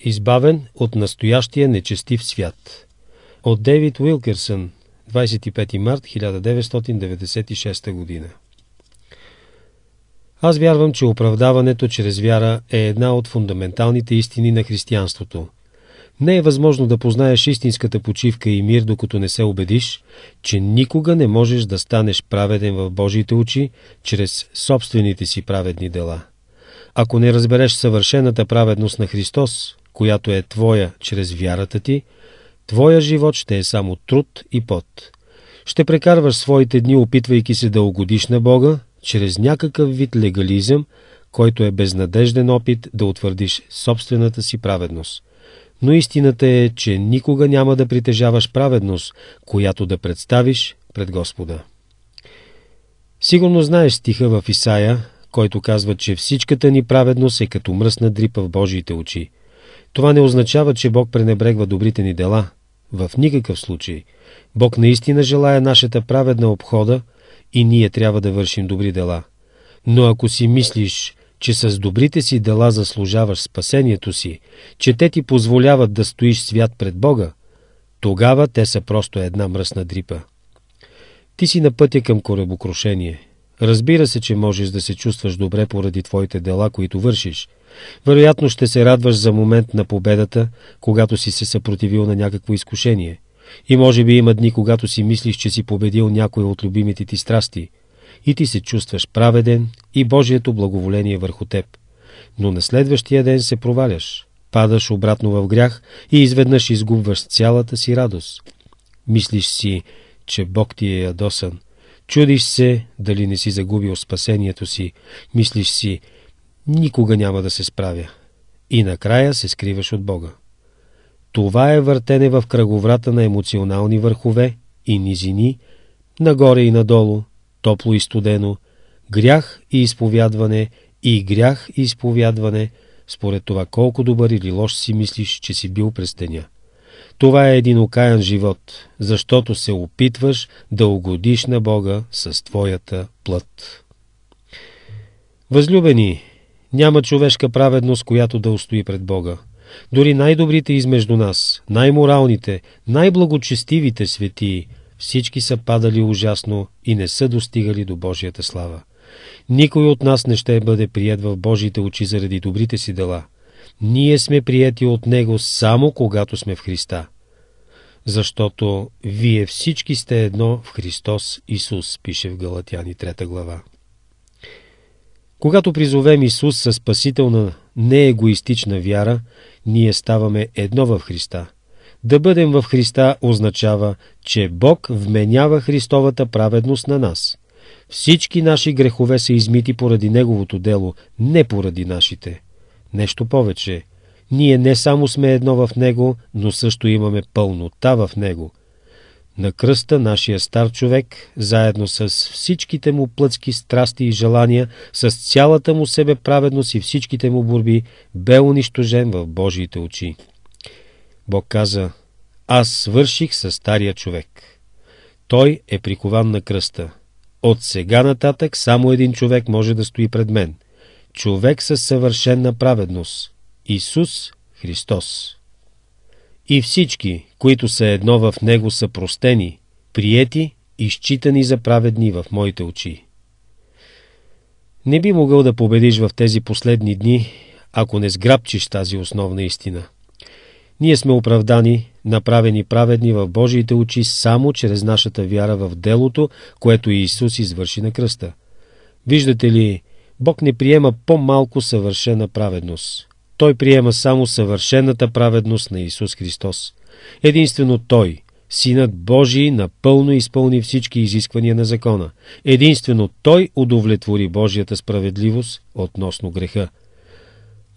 Избавен от настоящия нечестив свят. От Дейвид Уилкерсън, 25 март 1996 година. Аз вярвам, че оправдаването чрез вяра е една от фундаменталните истини на християнството. Не е възможно да познаеш истинската почивка и мир, докато не се убедиш, че никога не можеш да станеш праведен в Божиите очи чрез собствените си праведни дела. Ако не разбереш съвършената праведност на Христос, която е твоя чрез вярата ти, твоя живот ще е само труд и пот. Ще прекарваш своите дни, опитвайки се да угодиш на Бога, чрез някакъв вид легализъм, който е безнадежден опит да утвърдиш собствената си праведност. Но истината е, че никога няма да притежаваш праведност, която да представиш пред Господа. Сигурно знаеш стиха в Исаия, който казва, че всичката ни праведност е като мръсна дрипа в Божиите очи. Това не означава, че Бог пренебрегва добрите ни дела. В никакъв случай. Бог наистина желая нашата праведна обхода и ние трябва да вършим добри дела. Но ако си мислиш, че с добрите си дела заслужаваш спасението си, че те ти позволяват да стоиш свят пред Бога, тогава те са просто една мръсна дрипа. Ти си на пътя към корабокрушение. Разбира се, че можеш да се чувстваш добре поради твоите дела, които вършиш. Вероятно ще се радваш за момент на победата, когато си се съпротивил на някакво изкушение. И може би има дни, когато си мислиш, че си победил някой от любимите ти страсти. И ти се чувстваш праведен и Божието благоволение върху теб. Но на следващия ден се проваляш, падаш обратно в грях и изведнъж изгубваш цялата си радост. Мислиш си, че Бог ти е ядосан, Чудиш се дали не си загубил спасението си. Мислиш си, никога няма да се справя. И накрая се скриваш от Бога. Това е въртене в кръговрата на емоционални върхове и низини, нагоре и надолу, топло и студено, грях и изповядване и грях и изповядване, според това колко добър или лош си мислиш, че си бил през деня. Това е един окаян живот, защото се опитваш да угодиш на Бога с твоята плът. Възлюбени, няма човешка праведност, която да устои пред Бога. Дори най-добрите измежду нас, най-моралните, най-благочестивите светии, всички са падали ужасно и не са достигали до Божията слава. Никой от нас не ще бъде прият в Божиите очи заради добрите си дела – ние сме прияти от Него само когато сме в Христа. Защото вие всички сте едно в Христос Исус, пише в Галатяни 3 глава. Когато призовем Исус със спасителна, неегоистична вяра, ние ставаме едно в Христа. Да бъдем в Христа означава, че Бог вменява Христовата праведност на нас. Всички наши грехове са измити поради Неговото дело, не поради нашите. Нещо повече. Ние не само сме едно в Него, но също имаме пълнота в Него. На кръста нашия стар човек, заедно с всичките му плътски страсти и желания, с цялата му себе праведност и всичките му борби, бе унищожен в Божиите очи. Бог каза, аз свърших с стария човек. Той е прикован на кръста. От сега нататък само един човек може да стои пред мен – човек със съвършенна праведност – Исус Христос. И всички, които са едно в Него, са простени, приети и считани за праведни в моите очи. Не би могъл да победиш в тези последни дни, ако не сграбчиш тази основна истина. Ние сме оправдани, направени праведни в Божиите очи само чрез нашата вяра в делото, което Исус извърши на кръста. Виждате ли, Бог не приема по-малко съвършена праведност. Той приема само съвършената праведност на Исус Христос. Единствено Той, Синът Божий, напълно изпълни всички изисквания на закона. Единствено Той удовлетвори Божията справедливост относно греха.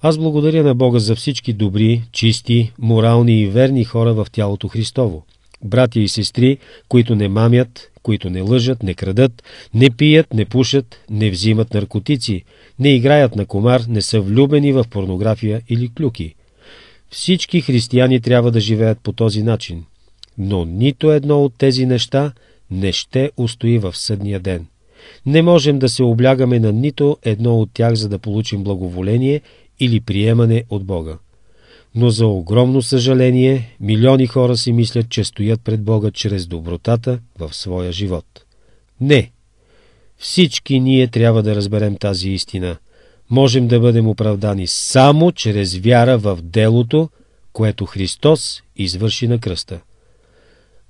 Аз благодаря на Бога за всички добри, чисти, морални и верни хора в тялото Христово. Братя и сестри, които не мамят, които не лъжат, не крадат, не пият, не пушат, не взимат наркотици, не играят на комар, не са влюбени в порнография или клюки. Всички християни трябва да живеят по този начин. Но нито едно от тези неща не ще устои в съдния ден. Не можем да се облягаме на нито едно от тях, за да получим благоволение или приемане от Бога. Но за огромно съжаление милиони хора си мислят, че стоят пред Бога чрез добротата в своя живот. Не! Всички ние трябва да разберем тази истина. Можем да бъдем оправдани само чрез вяра в делото, което Христос извърши на кръста.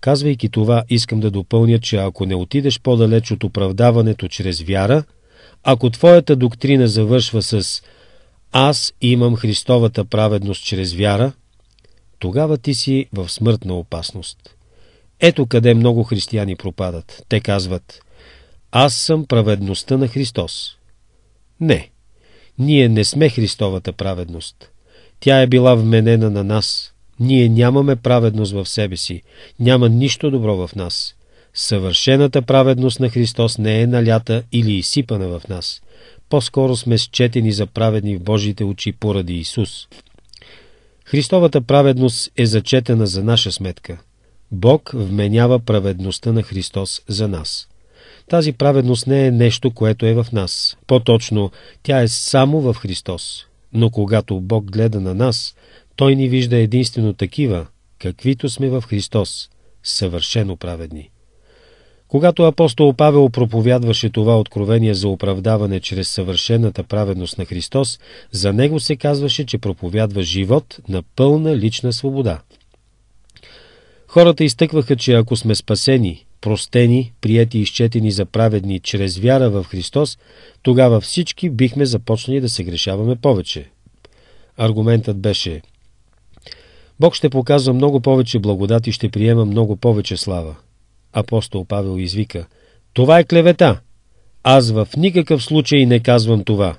Казвайки това, искам да допълня, че ако не отидеш по-далеч от оправдаването чрез вяра, ако твоята доктрина завършва с «Аз имам Христовата праведност чрез вяра», тогава ти си в смъртна опасност. Ето къде много християни пропадат. Те казват «Аз съм праведността на Христос». Не, ние не сме Христовата праведност. Тя е била вменена на нас. Ние нямаме праведност в себе си. Няма нищо добро в нас. Съвършената праведност на Христос не е налята или изсипана в нас. По-скоро сме счетени за праведни в Божите очи поради Исус. Христовата праведност е зачетена за наша сметка. Бог вменява праведността на Христос за нас. Тази праведност не е нещо, което е в нас. По-точно, тя е само в Христос. Но когато Бог гледа на нас, Той ни вижда единствено такива, каквито сме в Христос, съвършено праведни. Когато апостол Павел проповядваше това откровение за оправдаване чрез съвършената праведност на Христос, за него се казваше, че проповядва живот на пълна лична свобода. Хората изтъкваха, че ако сме спасени, простени, прияти и изчетени за праведни чрез вяра в Христос, тогава всички бихме започнали да се грешаваме повече. Аргументът беше Бог ще показва много повече благодат и ще приема много повече слава. Апостол Павел извика Това е клевета! Аз в никакъв случай не казвам това.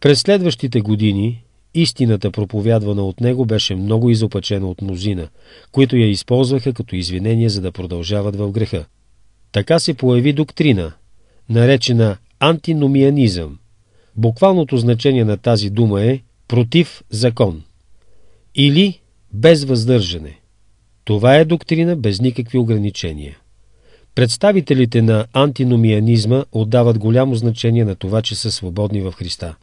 През следващите години истината, проповядвана от него, беше много изопачена от мнозина, които я използваха като извинение, за да продължават в греха. Така се появи доктрина, наречена антиномианизъм. Буквалното значение на тази дума е против закон или без въздържане. Това е доктрина без никакви ограничения. Представителите на антиномианизма отдават голямо значение на това, че са свободни в Христа.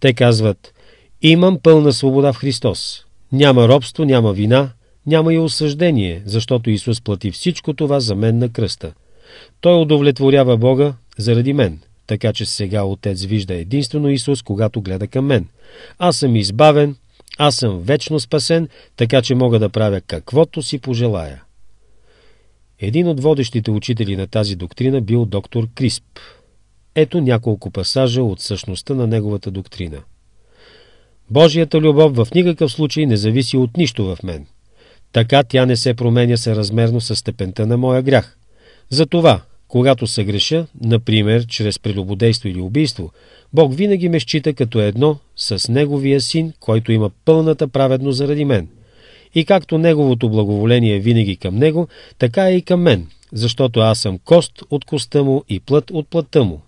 Те казват, имам пълна свобода в Христос. Няма робство, няма вина, няма и осъждение, защото Исус плати всичко това за мен на кръста. Той удовлетворява Бога заради мен, така че сега Отец вижда единствено Исус, когато гледа към мен. Аз съм избавен, аз съм вечно спасен, така че мога да правя каквото си пожелая. Един от водещите учители на тази доктрина бил доктор Крисп. Ето няколко пасажа от същността на неговата доктрина. Божията любов в никакъв случай не зависи от нищо в мен. Така тя не се променя съразмерно с степента на моя грях. Затова, когато се греша, например, чрез прелюбодейство или убийство, Бог винаги ме счита като едно с Неговия син, който има пълната праведност заради мен. И както Неговото благоволение винаги към Него, така е и към мен, защото аз съм кост от коста му и плът от плътта му.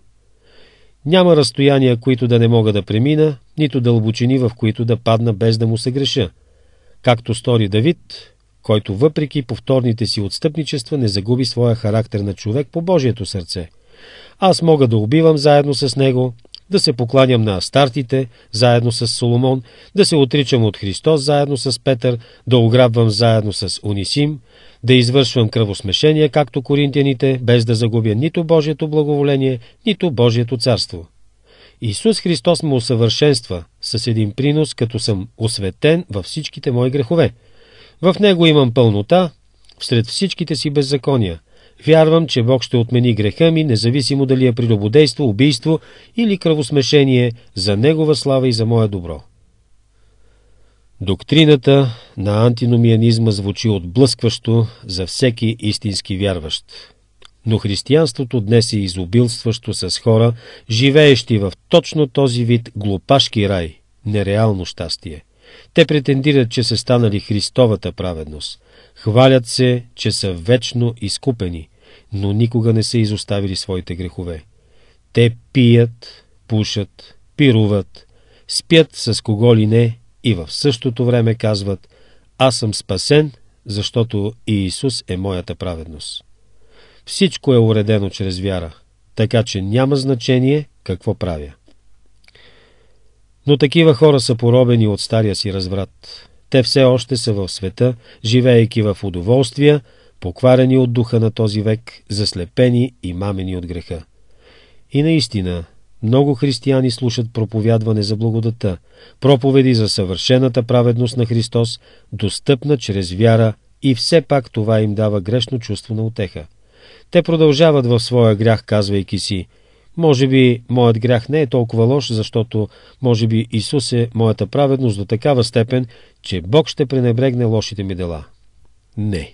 Няма разстояния, които да не мога да премина, нито дълбочини, в които да падна без да му се греша. Както стори Давид, който въпреки повторните си отстъпничества не загуби своя характер на човек по Божието сърце. Аз мога да убивам заедно с него, да се покланям на Астартите, заедно с Соломон, да се отричам от Христос, заедно с Петър, да ограбвам заедно с Унисим, да извършвам кръвосмешение, както коринтияните, без да загубя нито Божието благоволение, нито Божието царство. Исус Христос ме усъвършенства с един принос, като съм осветен във всичките мои грехове. В Него имам пълнота, всред всичките си беззакония. Вярвам, че Бог ще отмени греха ми, независимо дали е прелюбодейство, убийство или кръвосмешение, за Негова слава и за мое добро. Доктрината на антиномианизма звучи отблъскващо за всеки истински вярващ. Но християнството днес е изобилстващо с хора, живеещи в точно този вид глупашки рай, нереално щастие. Те претендират, че са станали Христовата праведност. Хвалят се, че са вечно изкупени, но никога не са изоставили своите грехове. Те пият, пушат, пируват, спят с кого ли не и в същото време казват «Аз съм спасен, защото и Исус е моята праведност». Всичко е уредено чрез вяра, така че няма значение какво правя. Но такива хора са поробени от стария си разврат. те все още са в света, живеейки в удоволствия, покварени от духа на този век, заслепени и мамени от греха. И наистина, много християни слушат проповядване за благодата, проповеди за съвършената праведност на Христос, достъпна чрез вяра и все пак това им дава грешно чувство на отеха. Те продължават в своя грях, казвайки си, може би моят грях не е толкова лош, защото може би Исус е моята праведност до такава степен, че Бог ще пренебрегне лошите ми дела. Не.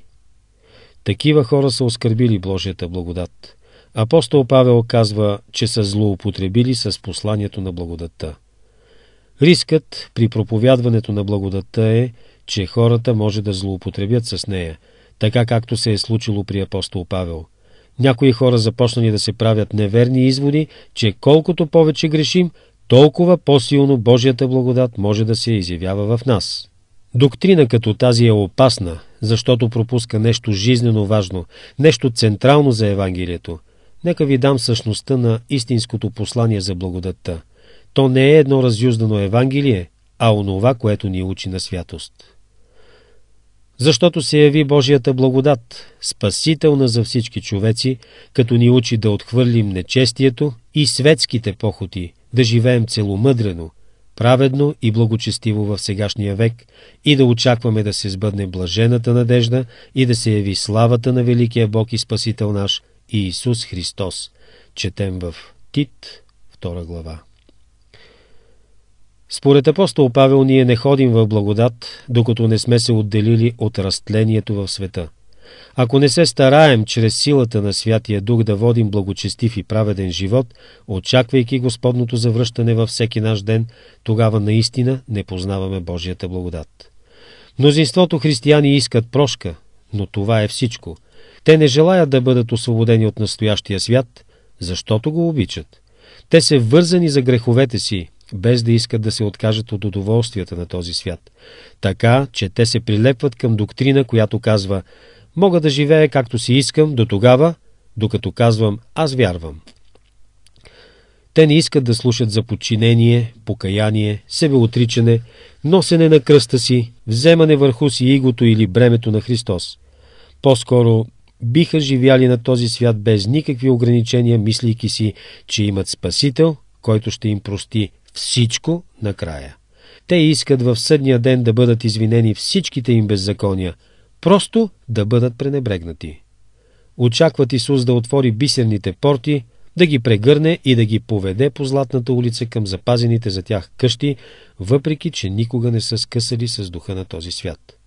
Такива хора са оскърбили Божията благодат. Апостол Павел казва, че са злоупотребили с посланието на благодатта. Рискът при проповядването на благодатта е, че хората може да злоупотребят с нея, така както се е случило при апостол Павел. Някои хора започнали да се правят неверни изводи, че колкото повече грешим, толкова по-силно Божията благодат може да се изявява в нас. Доктрина като тази е опасна, защото пропуска нещо жизнено важно, нещо централно за Евангелието. Нека ви дам същността на истинското послание за благодатта. То не е едно разюздано Евангелие, а онова, което ни учи на святост защото се яви Божията благодат, спасителна за всички човеци, като ни учи да отхвърлим нечестието и светските похоти, да живеем целомъдрено, праведно и благочестиво в сегашния век и да очакваме да се сбъдне блажената надежда и да се яви славата на великия Бог и Спасител наш и Исус Христос. Четем в Тит, 2 глава. Според апостол Павел ние не ходим в благодат, докато не сме се отделили от растлението в света. Ако не се стараем чрез силата на Святия Дух да водим благочестив и праведен живот, очаквайки Господното завръщане във всеки наш ден, тогава наистина не познаваме Божията благодат. Мнозинството християни искат прошка, но това е всичко. Те не желаят да бъдат освободени от настоящия свят, защото го обичат. Те се вързани за греховете си, без да искат да се откажат от удоволствията на този свят. Така, че те се прилепват към доктрина, която казва «Мога да живея както си искам до тогава, докато казвам «Аз вярвам». Те не искат да слушат за подчинение, покаяние, себеотричане, носене на кръста си, вземане върху си игото или бремето на Христос. По-скоро биха живяли на този свят без никакви ограничения, мислейки си, че имат Спасител, който ще им прости всичко накрая. Те искат в съдния ден да бъдат извинени всичките им беззакония, просто да бъдат пренебрегнати. Очакват Исус да отвори бисерните порти, да ги прегърне и да ги поведе по златната улица към запазените за тях къщи, въпреки че никога не са скъсали с духа на този свят.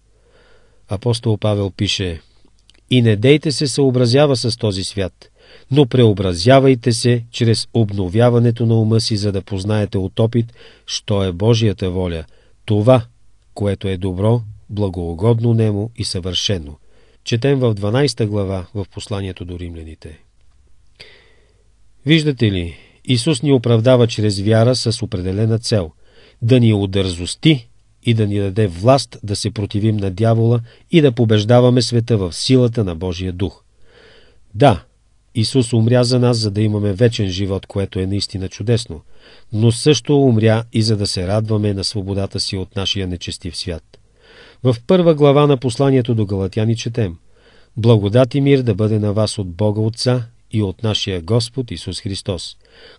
Апостол Павел пише «И не дейте се съобразява с този свят, но преобразявайте се чрез обновяването на ума си, за да познаете от опит, що е Божията воля, това, което е добро, благоугодно нему и съвършено. Четем в 12 глава в посланието до римляните. Виждате ли, Исус ни оправдава чрез вяра с определена цел – да ни удързости и да ни даде власт да се противим на дявола и да побеждаваме света в силата на Божия дух. Да, Исус умря за нас, за да имаме вечен живот, което е наистина чудесно, но също умря и за да се радваме на свободата си от нашия нечестив свят. В първа глава на посланието до Галатяни четем Благодат и мир да бъде на вас от Бога Отца и от нашия Господ Исус Христос,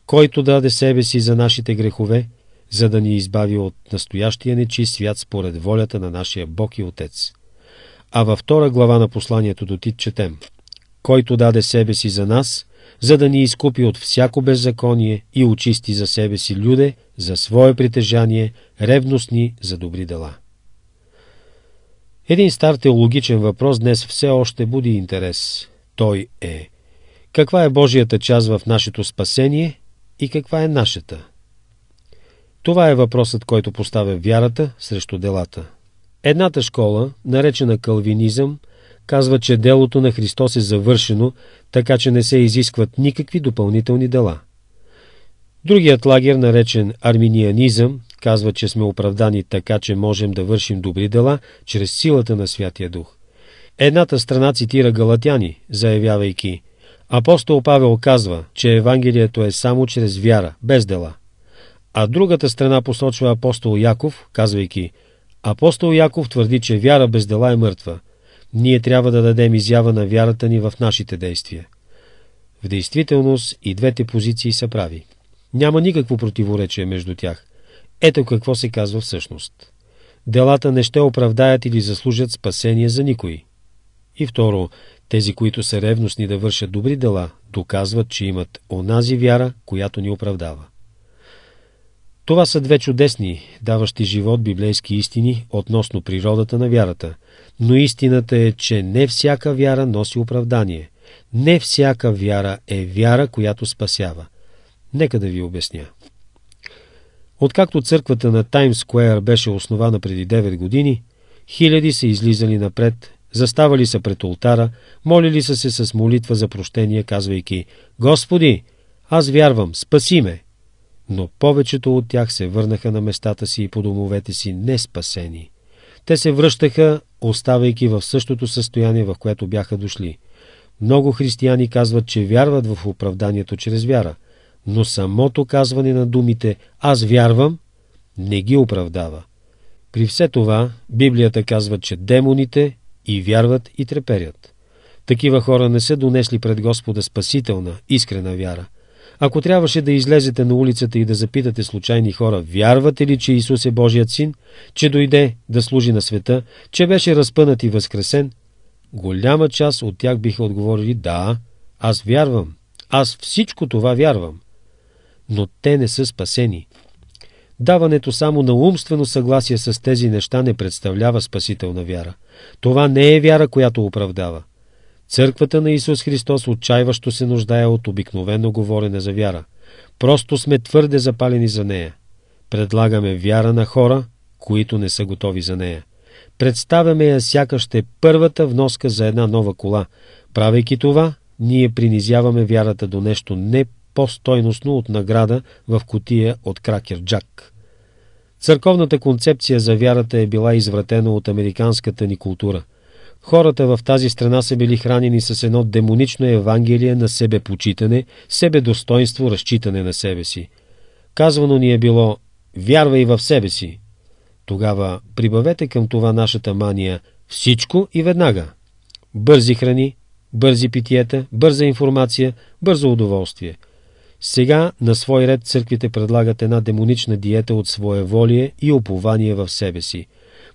който даде себе си за нашите грехове, за да ни избави от настоящия нечи свят според волята на нашия Бог и Отец. А във втора глава на посланието до Тит четем – който даде себе си за нас, за да ни изкупи от всяко беззаконие и очисти за себе си люде, за свое притежание, ревностни за добри дела. Един стар теологичен въпрос днес все още буди интерес. Той е каква е Божията част в нашето спасение и каква е нашата? Това е въпросът, който поставя вярата срещу делата. Едната школа, наречена калвинизъм, казва, че делото на Христос е завършено, така че не се изискват никакви допълнителни дела. Другият лагер, наречен арминианизъм, казва, че сме оправдани така, че можем да вършим добри дела чрез силата на Святия Дух. Едната страна цитира Галатяни, заявявайки Апостол Павел казва, че Евангелието е само чрез вяра, без дела. А другата страна посочва апостол Яков, казвайки Апостол Яков твърди, че вяра без дела е мъртва. Ние трябва да дадем изява на вярата ни в нашите действия. В действителност и двете позиции са прави. Няма никакво противоречие между тях. Ето какво се казва всъщност. Делата не ще оправдаят или заслужат спасение за никой. И второ, тези, които са ревностни да вършат добри дела, доказват, че имат онази вяра, която ни оправдава. Това са две чудесни, даващи живот библейски истини относно природата на вярата. Но истината е, че не всяка вяра носи оправдание. Не всяка вяра е вяра, която спасява. Нека да ви обясня. Откакто църквата на Таймс Скуер беше основана преди 9 години, хиляди са излизали напред, заставали са пред ултара, молили са се с молитва за прощение, казвайки «Господи, аз вярвам, спаси ме!» Но повечето от тях се върнаха на местата си и по домовете си не спасени. Те се връщаха, оставайки в същото състояние, в което бяха дошли. Много християни казват, че вярват в оправданието чрез вяра – но самото казване на думите «Аз вярвам» не ги оправдава. При все това, Библията казва, че демоните и вярват и треперят. Такива хора не са донесли пред Господа спасителна, искрена вяра. Ако трябваше да излезете на улицата и да запитате случайни хора, вярвате ли, че Исус е Божият син, че дойде да служи на света, че беше разпънат и възкресен, голяма част от тях биха отговорили да, аз вярвам, аз всичко това вярвам но те не са спасени. Даването само на умствено съгласие с тези неща не представлява спасителна вяра. Това не е вяра, която оправдава. Църквата на Исус Христос отчаиващо се нуждае от обикновено говорене за вяра. Просто сме твърде запалени за нея. Предлагаме вяра на хора, които не са готови за нея. Представяме я сякаш ще първата вноска за една нова кола. Правейки това, ние принизяваме вярата до нещо не по-стойностно от награда в котия от кракер Джак. Църковната концепция за вярата е била извратена от американската ни култура. Хората в тази страна са били хранени с едно демонично евангелие на себепочитане, себедостоинство, разчитане на себе си. Казвано ни е било «Вярвай в себе си». Тогава прибавете към това нашата мания всичко и веднага. Бързи храни, бързи питиета, бърза информация, бързо удоволствие – сега на свой ред църквите предлагат една демонична диета от своеволие и упование в себе си.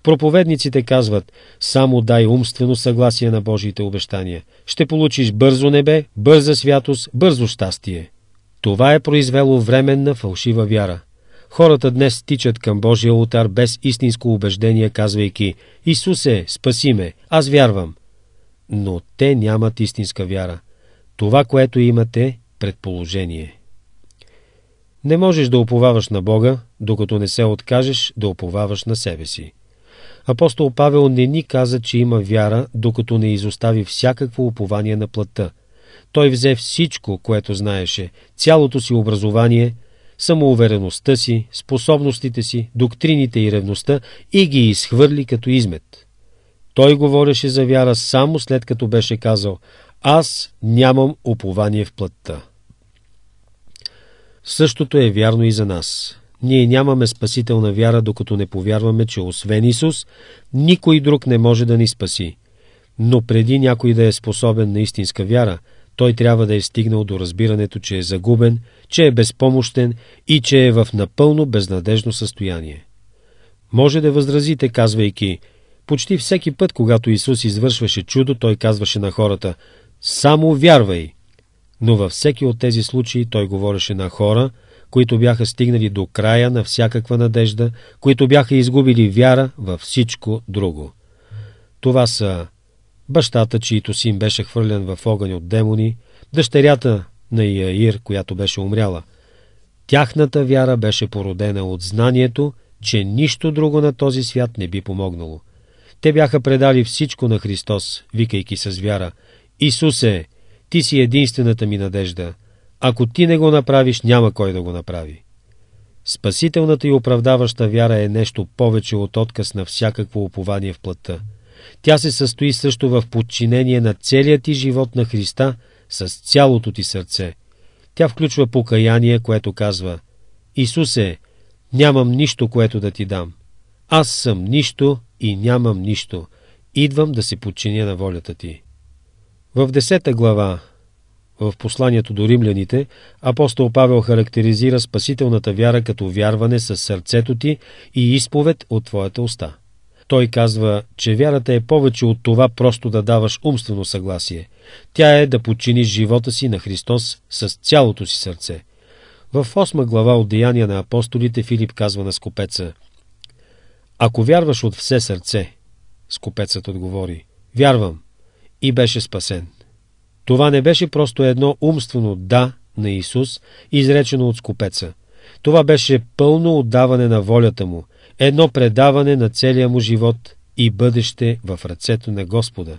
Проповедниците казват, само дай умствено съгласие на Божиите обещания. Ще получиш бързо небе, бърза святост, бързо щастие. Това е произвело временна фалшива вяра. Хората днес тичат към Божия ултар без истинско убеждение, казвайки «Исусе, спаси ме, аз вярвам». Но те нямат истинска вяра. Това, което имате, предположение. Не можеш да оповаваш на Бога, докато не се откажеш да оповаваш на себе си. Апостол Павел не ни каза, че има вяра, докато не изостави всякакво упование на плътта. Той взе всичко, което знаеше, цялото си образование, самоувереността си, способностите си, доктрините и ревността и ги изхвърли като измет. Той говореше за вяра само след като беше казал «Аз нямам упование в плътта». Същото е вярно и за нас. Ние нямаме спасителна вяра, докато не повярваме, че освен Исус, никой друг не може да ни спаси. Но преди някой да е способен на истинска вяра, той трябва да е стигнал до разбирането, че е загубен, че е безпомощен и че е в напълно безнадежно състояние. Може да възразите, казвайки, почти всеки път, когато Исус извършваше чудо, той казваше на хората, «Само вярвай!» но във всеки от тези случаи той говореше на хора, които бяха стигнали до края на всякаква надежда, които бяха изгубили вяра във всичко друго. Това са бащата, чието син беше хвърлен в огън от демони, дъщерята на Иаир, която беше умряла. Тяхната вяра беше породена от знанието, че нищо друго на този свят не би помогнало. Те бяха предали всичко на Христос, викайки с вяра «Исусе, ти си единствената ми надежда. Ако ти не го направиш, няма кой да го направи. Спасителната и оправдаваща вяра е нещо повече от отказ на всякакво упование в плътта. Тя се състои също в подчинение на целият ти живот на Христа с цялото ти сърце. Тя включва покаяние, което казва Исусе, нямам нищо, което да ти дам. Аз съм нищо и нямам нищо. Идвам да се подчиня на волята ти. В 10 глава, в посланието до римляните, апостол Павел характеризира спасителната вяра като вярване с сърцето ти и изповед от твоята уста. Той казва, че вярата е повече от това просто да даваш умствено съгласие. Тя е да подчиниш живота си на Христос с цялото си сърце. В 8 глава от Деяния на апостолите Филип казва на скопеца Ако вярваш от все сърце, скопецът отговори, вярвам и беше спасен. Това не беше просто едно умствено да на Исус, изречено от скопеца. Това беше пълно отдаване на волята му, едно предаване на целия му живот и бъдеще в ръцето на Господа.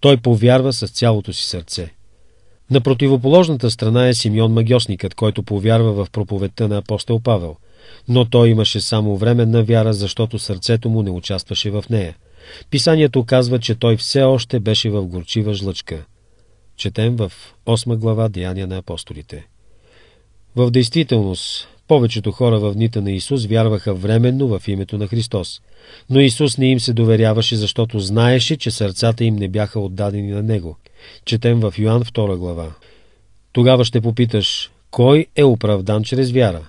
Той повярва с цялото си сърце. На противоположната страна е Симеон Магиосникът, който повярва в проповедта на апостол Павел. Но той имаше само временна вяра, защото сърцето му не участваше в нея. Писанието казва, че той все още беше в горчива жлъчка. Четем в 8 глава Деяния на апостолите. В действителност, повечето хора в дните на Исус вярваха временно в името на Христос. Но Исус не им се доверяваше, защото знаеше, че сърцата им не бяха отдадени на Него. Четем в Йоанн 2 глава. Тогава ще попиташ, кой е оправдан чрез вяра?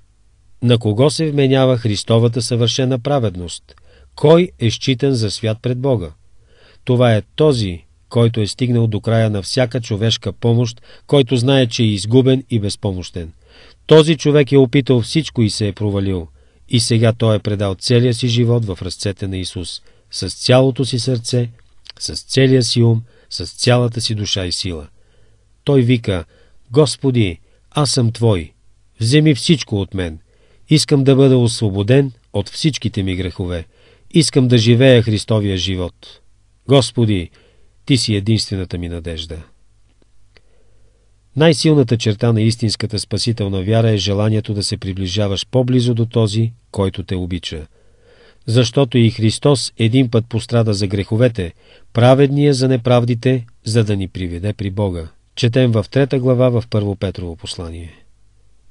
На кого се вменява Христовата съвършена праведност? Кой е считан за свят пред Бога? Това е този, който е стигнал до края на всяка човешка помощ, който знае, че е изгубен и безпомощен. Този човек е опитал всичко и се е провалил. И сега той е предал целия си живот в ръцете на Исус, с цялото си сърце, с целия си ум, с цялата си душа и сила. Той вика, Господи, аз съм Твой, вземи всичко от мен. Искам да бъда освободен от всичките ми грехове. Искам да живея Христовия живот. Господи, Ти си единствената ми надежда. Най-силната черта на истинската спасителна вяра е желанието да се приближаваш по-близо до този, който те обича. Защото и Христос един път пострада за греховете, праведния за неправдите, за да ни приведе при Бога. Четем в трета глава в Първо Петрово послание.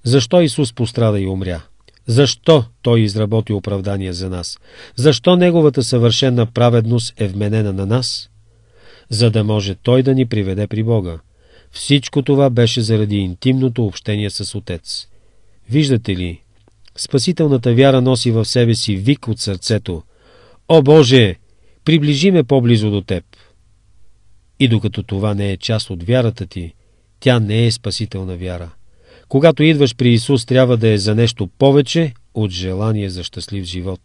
Защо Исус пострада и умря? Защо Той изработи оправдание за нас? Защо Неговата съвършена праведност е вменена на нас? За да може Той да ни приведе при Бога. Всичко това беше заради интимното общение с Отец. Виждате ли, спасителната вяра носи в себе си вик от сърцето. О Боже, приближи ме по-близо до Теб. И докато това не е част от вярата ти, тя не е спасителна вяра. Когато идваш при Исус, трябва да е за нещо повече от желание за щастлив живот.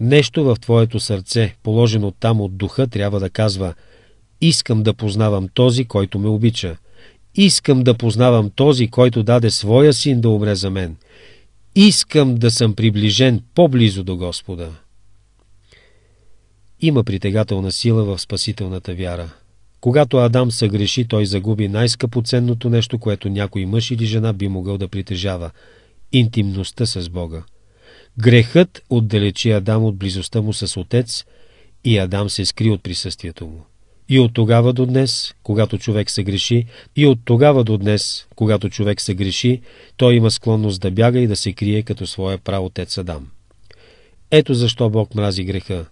Нещо в твоето сърце, положено там от духа, трябва да казва – Искам да познавам този, който ме обича. Искам да познавам този, който даде своя син да умре за мен. Искам да съм приближен по-близо до Господа. Има притегателна сила в спасителната вяра. Когато Адам съгреши, той загуби най-скъпоценното нещо, което някой мъж или жена би могъл да притежава – интимността с Бога. Грехът отдалечи Адам от близостта му с Отец и Адам се скри от присъствието му. И от тогава до днес, когато човек се греши, и от тогава до днес, когато човек се греши, той има склонност да бяга и да се крие като своя правотец Адам. Ето защо Бог мрази греха,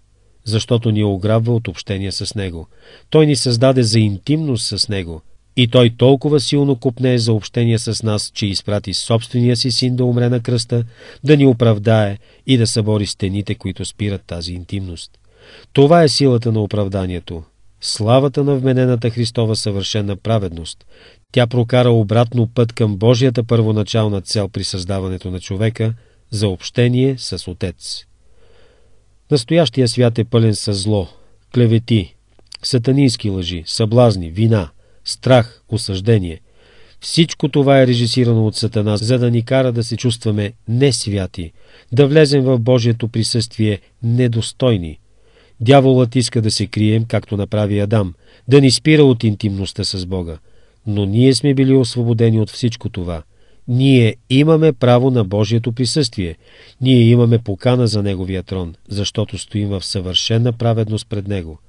защото ни ограбва от общение с Него. Той ни създаде за интимност с Него и Той толкова силно купне за общение с нас, че изпрати собствения си син да умре на кръста, да ни оправдае и да събори стените, които спират тази интимност. Това е силата на оправданието, славата на вменената Христова съвършена праведност. Тя прокара обратно път към Божията първоначална цел при създаването на човека за общение с Отец. Настоящия свят е пълен с зло, клевети, сатанински лъжи, съблазни, вина, страх, осъждение. Всичко това е режисирано от Сатана, за да ни кара да се чувстваме несвяти, да влезем в Божието присъствие недостойни – Дяволът иска да се крием, както направи Адам, да ни спира от интимността с Бога. Но ние сме били освободени от всичко това. Ние имаме право на Божието присъствие. Ние имаме покана за Неговия трон, защото стоим в съвършена праведност пред Него.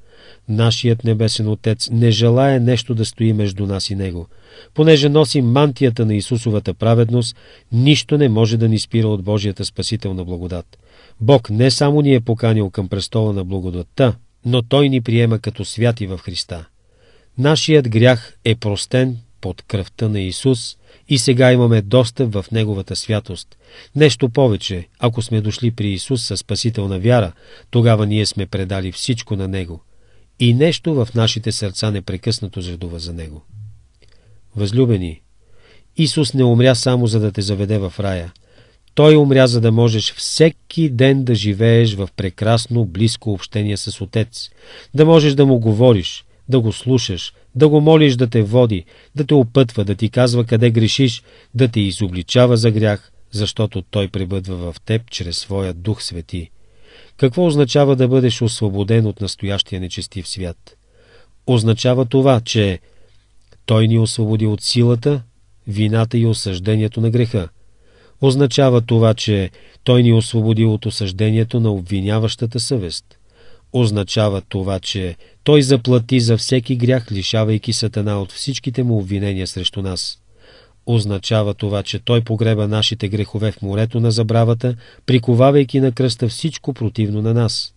Нашият небесен Отец не желая нещо да стои между нас и Него. Понеже носим мантията на Исусовата праведност, нищо не може да ни спира от Божията спасителна благодат. Бог не само ни е поканил към престола на благодатта, но Той ни приема като святи в Христа. Нашият грях е простен под кръвта на Исус и сега имаме достъп в Неговата святост. Нещо повече, ако сме дошли при Исус със спасителна вяра, тогава ние сме предали всичко на Него. И нещо в нашите сърца непрекъснато жадува за Него. Възлюбени, Исус не умря само за да те заведе в рая. Той умря, за да можеш всеки ден да живееш в прекрасно, близко общение с Отец, да можеш да му говориш, да го слушаш, да го молиш да те води, да те опътва, да ти казва къде грешиш, да те изобличава за грях, защото той пребъдва в теб чрез своя Дух Свети. Какво означава да бъдеш освободен от настоящия нечестив свят? Означава това, че той ни освободи от силата, вината и осъждението на греха. Означава това, че той ни освободи от осъждението на обвиняващата съвест. Означава това, че той заплати за всеки грях, лишавайки сатана от всичките му обвинения срещу нас. Означава това, че той погреба нашите грехове в морето на забравата, приковавайки на кръста всичко противно на нас.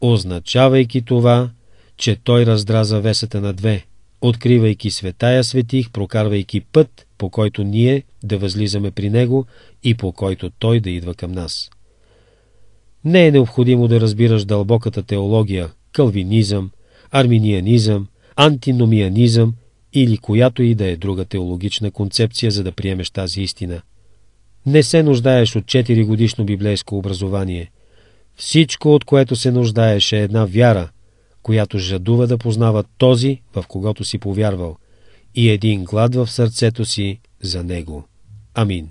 Означавайки това, че той раздра завесата на две, откривайки светая светих, прокарвайки път, по който ние да възлизаме при него и по който той да идва към нас. Не е необходимо да разбираш дълбоката теология, калвинизъм, арминианизъм, антиномианизъм или която и да е друга теологична концепция, за да приемеш тази истина. Не се нуждаеш от 4 годишно библейско образование. Всичко, от което се нуждаеш е една вяра, която жадува да познава този, в когото си повярвал, и един глад в сърцето си за него. Амин.